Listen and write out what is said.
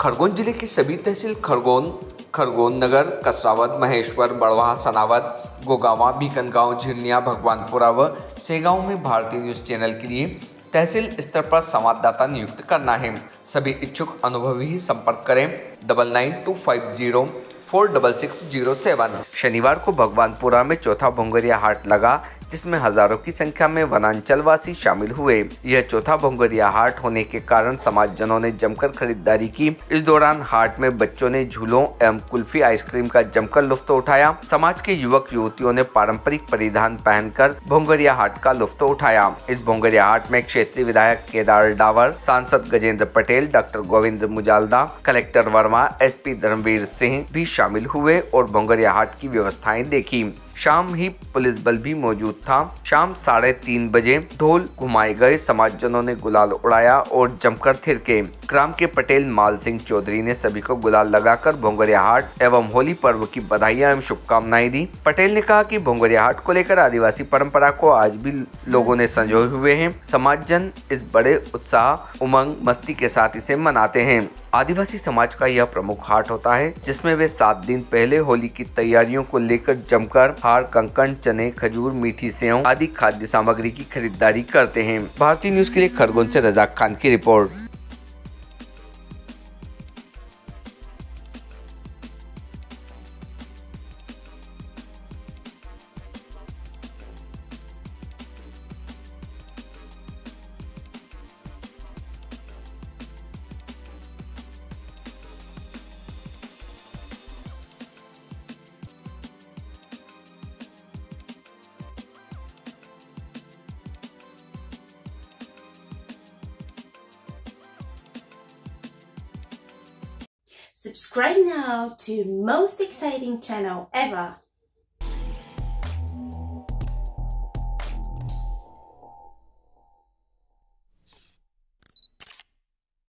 खरगोन ज़िले की सभी तहसील खरगोन खरगोन नगर कसरावत महेश्वर, बड़वा सनावत गोगावा, बीकनगांव, झिरनिया, भगवानपुरा व सेगांव में भारतीय न्यूज़ चैनल के लिए तहसील स्तर पर संवाददाता नियुक्त करना है। सभी इच्छुक अनुभवी ही संपर्क करें double nine two five zero four double six zero seven शनिवार को भगवानपुरा में चौथा भोंगरिया हाट लगा। जिसमें हज़ारों की संख्या में वनांचल वासी शामिल हुए। यह चौथा भोंगरिया हाट होने के कारण समाज जनों ने जमकर खरीदारी की। इस दौरान हाट में बच्चों ने झूलों एवं कुल्फी आइसक्रीम का जमकर लुफ्त उठाया। समाज के युवक युवतियों ने पारंपरिक परिधान पहनकर भोंगरिया हाट का लुफ्त उठाया। इस भोंगरिया हाट में क्षेत्रीय विधायक केदार डावर, सांसद Gajendra Patel, doctor Govind Mujalda, collector Verma, SP Dharmveer Singh भी शामिल हुए और भोंगरिया हाट की व्यवस्थाएँ देखी। शाम ही पुलिस बल भी मौजूद था। शाम साढ़े तीन बजे ढोल घुमाए गए। समाज समाजजनों ने गुलाल उड़ाया और जमकर थिरके। ग्राम के पटेल माल सिंह चौधरी ने सभी को गुलाल लगाकर भोंगरिया हाट एवं होली पर्व की बधाइयाँ एवं शुभकामनाएँ दी। पटेल ने कहा कि भोंगरिया हाट को लेकर आदिवासी परंपरा को आज भी लोगों ने संजोए हुए हैं। समाज जन इस बड़े उत्साह, उमंग, मस्ती के साथ इसे मनाते हैं। आदिवासी समाज का यह प्रमुख हाट होता है, जिसमें वे सात दिन पहले होली की तैयारियों को लेकर जमकर हार कंकन चने, खजूर, मीठी सेव आदि खाद्य सामग्री की खरीदारी करते हैं। भारतीय न्यूज़ के लिए खरगोन से रजाक खान की report. Subscribe now to most exciting channel ever